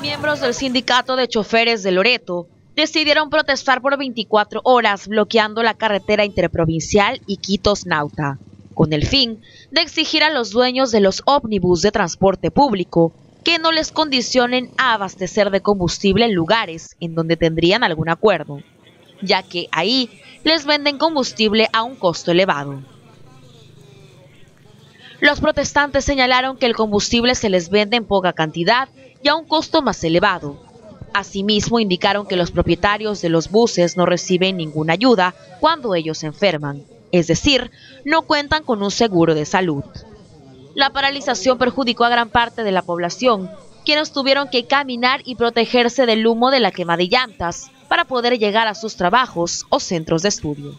Miembros del sindicato de choferes de Loreto decidieron protestar por 24 horas bloqueando la carretera interprovincial Iquitos-Nauta, con el fin de exigir a los dueños de los ómnibus de transporte público que no les condicionen a abastecer de combustible en lugares en donde tendrían algún acuerdo, ya que ahí les venden combustible a un costo elevado. Los protestantes señalaron que el combustible se les vende en poca cantidad y a un costo más elevado. Asimismo, indicaron que los propietarios de los buses no reciben ninguna ayuda cuando ellos se enferman, es decir, no cuentan con un seguro de salud. La paralización perjudicó a gran parte de la población, quienes tuvieron que caminar y protegerse del humo de la quema de llantas para poder llegar a sus trabajos o centros de estudio.